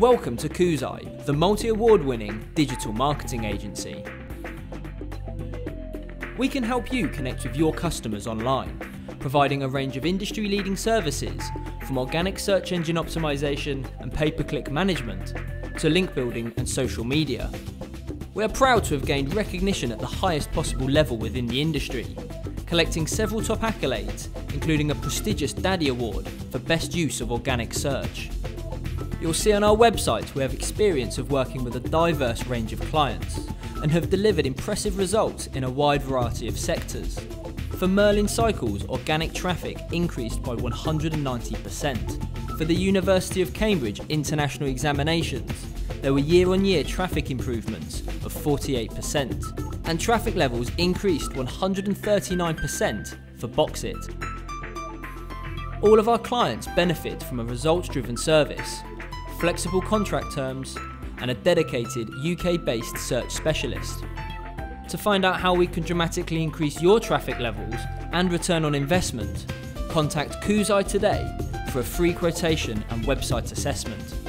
Welcome to Koozai, the multi award winning digital marketing agency. We can help you connect with your customers online, providing a range of industry leading services from organic search engine optimization and pay per click management to link building and social media. We are proud to have gained recognition at the highest possible level within the industry, collecting several top accolades, including a prestigious DADI Award for Best Use of Organic Search. You'll see on our website we have experience of working with a diverse range of clients and have delivered impressive results in a wide variety of sectors. For Merlin Cycles, organic traffic increased by 190%. For the University of Cambridge International Examinations, there were year on year traffic improvements of 48%, and traffic levels increased 139% for Boxit. All of our clients benefit from a results driven service, flexible contract terms, and a dedicated UK based search specialist. To find out how we can dramatically increase your traffic levels and return on investment, contact Koozai today for a free quotation and website assessment.